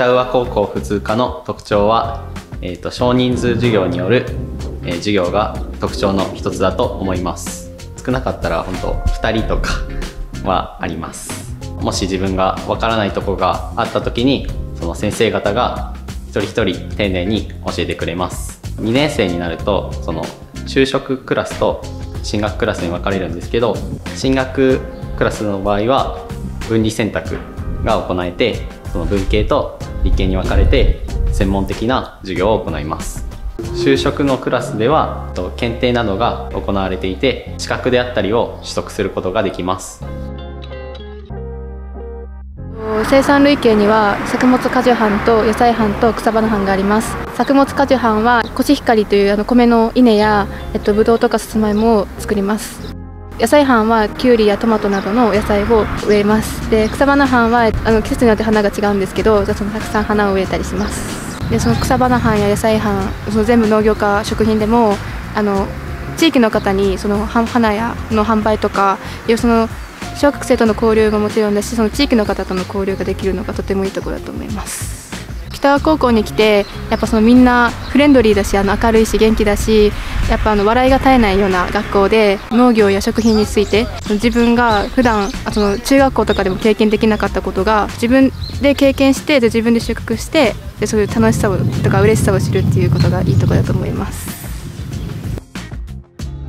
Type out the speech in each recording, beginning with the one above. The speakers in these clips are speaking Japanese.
北宇和高校普通科の特徴は、えーと、少人数授業による、えー、授業が特徴の一つだと思います。少なかったら本当2人とかはあります。もし自分がわからないとこがあった時にその先生方が一人一人丁寧に教えてくれます。2年生になるとその就職クラスと進学クラスに分かれるんですけど進学クラスの場合は分離選択が行えてその文系と理系に分かれて専門的な授業を行います。就職のクラスでは検定などが行われていて資格であったりを取得することができます。生産類型には作物果樹班と野菜班と草花班があります。作物果樹班はコシヒカリというあの米の稲や、えっと、ブドウとかさつまいもを作ります。野菜班はきゅうりやトマトなどの野菜を植えます。で草花班はあの季節によって花が違うんですけどそのたくさん花を植えたりします。でその草花班や野菜班その全部農業化食品でもあの地域の方にその花やの販売とかその小学生との交流がもちろんだしその地域の方との交流ができるのがとてもいいところだと思います。北高校に来てやっぱそのみんなフレンドリーだしあの明るいし元気だしやっぱあの笑いが絶えないような学校で農業や食品について自分が普段その中学校とかでも経験できなかったことが自分で経験してで自分で収穫してでそういう楽しさをとか嬉しさを知るっていうことがいいところだと思います。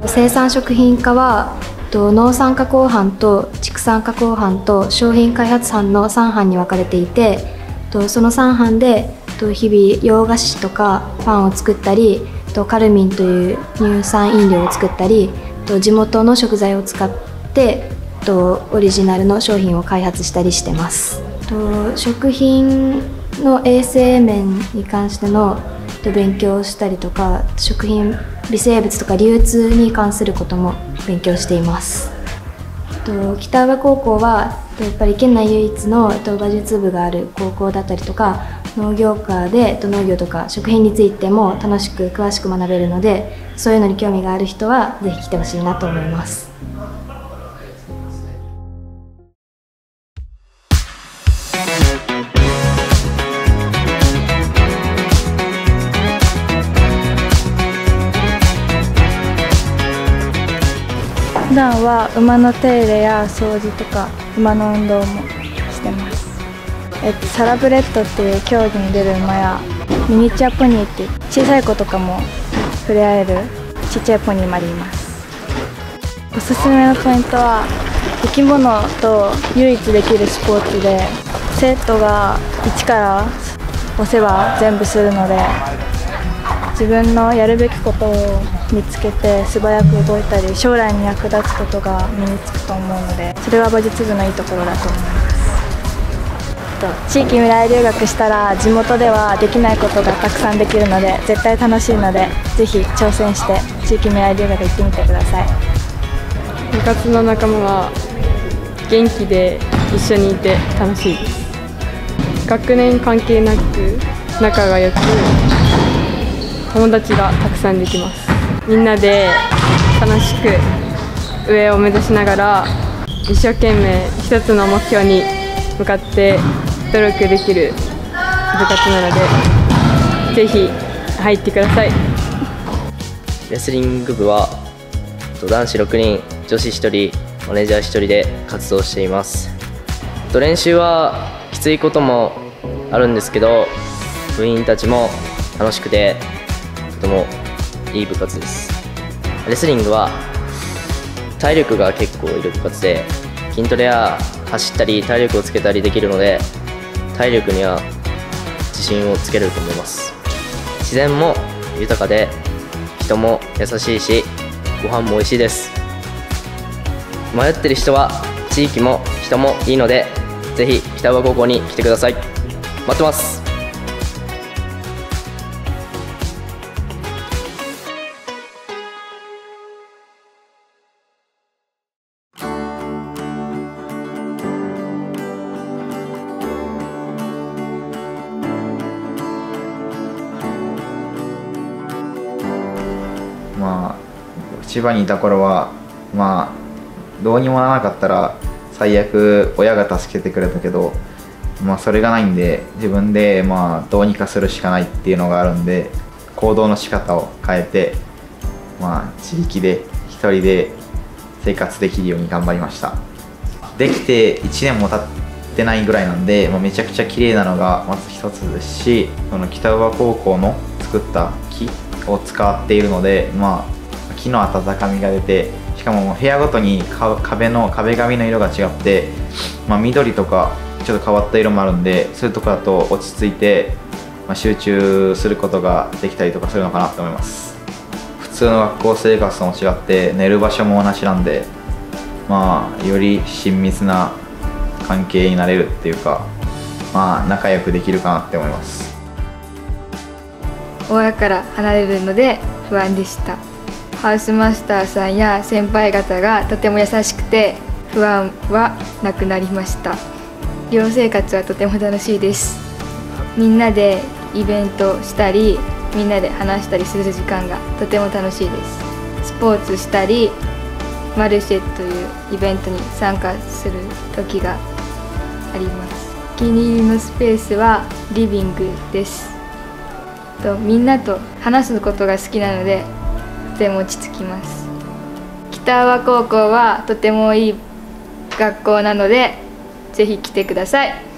生産食品課は農産加工班と畜産加工班と商品開発班の3班に分かれていてとその3班でと日々洋菓子とかパンを作ったりとカルミンという乳酸飲料を作ったりと地元の食材を使ってとオリジナルの商品を開発したりしてます。と食品の衛生面に関してのと勉強したりとか食品微生物とか流通に関することも勉強しています。と北浦高校はやっぱり県内唯一の馬術部がある高校だったりとか農業科で農業とか食品についても楽しく詳しく学べるのでそういうのに興味がある人は是非来てほしいなと思います。普段は馬の手入れや掃除とか馬の運動もしてます、えっと、サラブレッドっていう競技に出る馬やミニチュアポニーって小さい子とかも触れ合える。ちっちゃいポニーもあります。おすすめのポイントは生き物と唯一できるスポーツで生徒が一からお世話全部するので自分のやるべきことを見つけて素早く動いたり将来に役立つことが身につくと思うのでそれは馬術部のいいところだと思います。地域未来留学したら地元ではできないことがたくさんできるので絶対楽しいのでぜひ挑戦して地域未来留学行ってみてください。部活の仲間は元気で一緒にいて楽しいです。学年関係なく仲が良く友達がたくさんできます。みんなで楽しく上を目指しながら一生懸命一つの目標に向かって努力できる部活なのでぜひ入ってください。レスリング部は男子6人女子1人マネージャー1人で活動しています。練習はきついこともあるんですけど部員たちも楽しくてとてもいい部活です。レスリングは体力が結構いる部活で筋トレや走ったり体力をつけたりできるので体力には自信をつけると思います。自然も豊かで人も優しいしご飯も美味しいです。迷ってる人は地域も人もいいのでぜひ北川高校に来てください。待ってます。千葉にいた頃はまあどうにもならなかったら最悪親が助けてくれたけどまあ、それがないんで自分でまあどうにかするしかないっていうのがあるんで行動の仕方を変えて、まあ、自力で一人で生活できるように頑張りました。できて1年も経ってないぐらいなんで、まあ、めちゃくちゃ綺麗なのがまず一つですしその北宇和高校の作った木を使っているので、まあ、木の温かみが出てしかも部屋ごとに壁の壁紙の色が違って、まあ、緑とかちょっと変わった色もあるんでそういうとこだと落ち着いて、まあ、集中することができたりとかするのかなと思います。普通の学校生活とも違って寝る場所も同じなんでまあより親密な関係になれるっていうかまあ仲良くできるかなって思います。親から離れるので不安でした。ハウスマスターさんや先輩方がとても優しくて不安はなくなりました。寮生活はとても楽しいです。みんなでイベントしたりみんなで話したりする時間がとても楽しいです。スポーツしたりマルシェというイベントに参加する時があります。お気に入りのスペースはリビングです。とみんなと話すことが好きなのでても落ち着きます。北和高校はとてもいい学校なのでぜひ来てください。